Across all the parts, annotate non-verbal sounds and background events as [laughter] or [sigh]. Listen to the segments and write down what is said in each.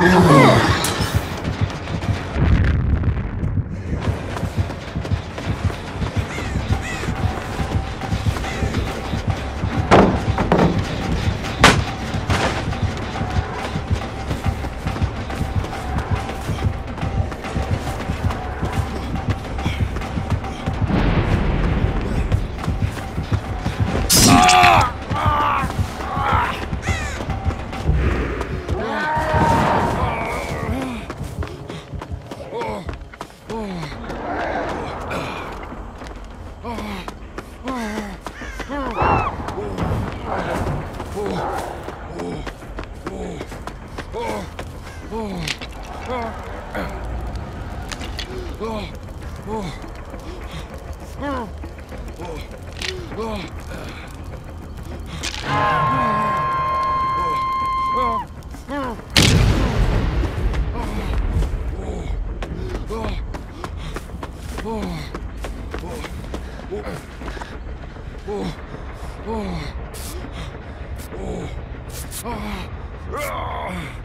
没 [laughs] 有 Oh.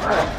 All right.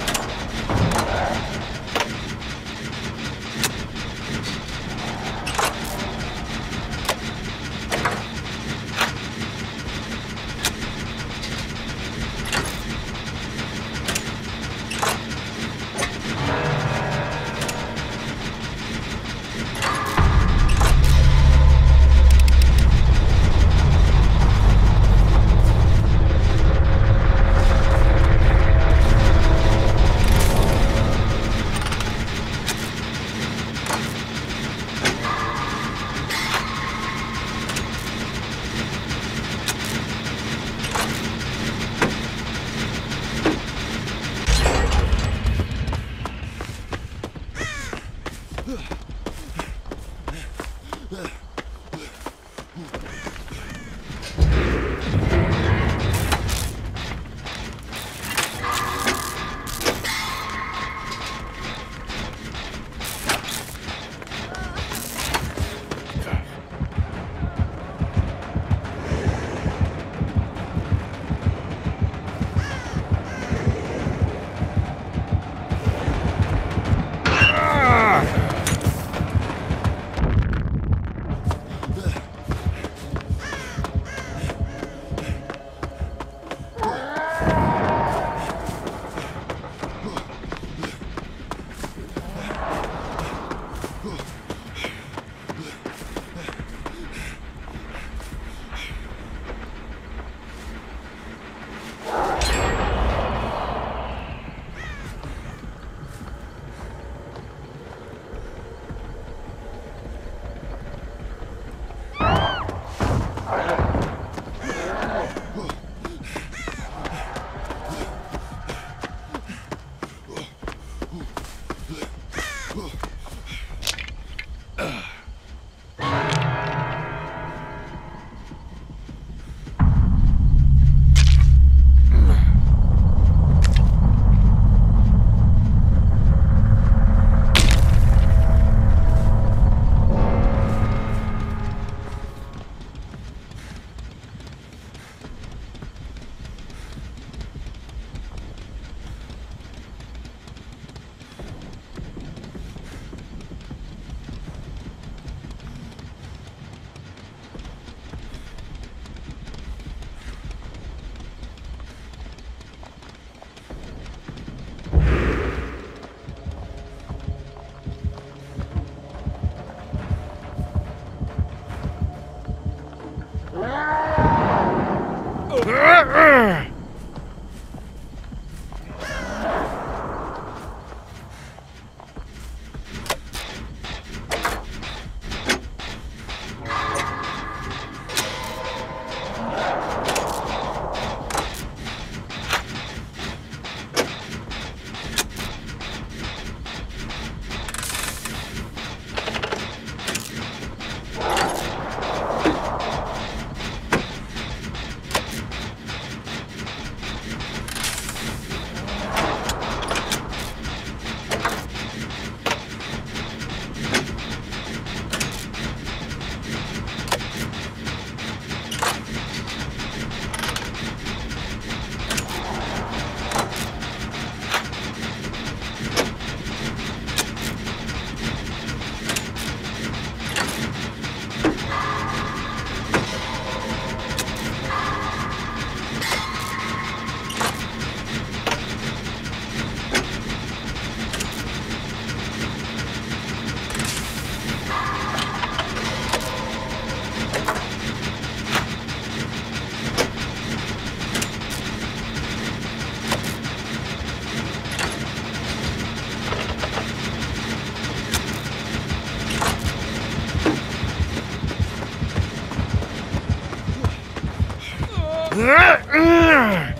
Ugh!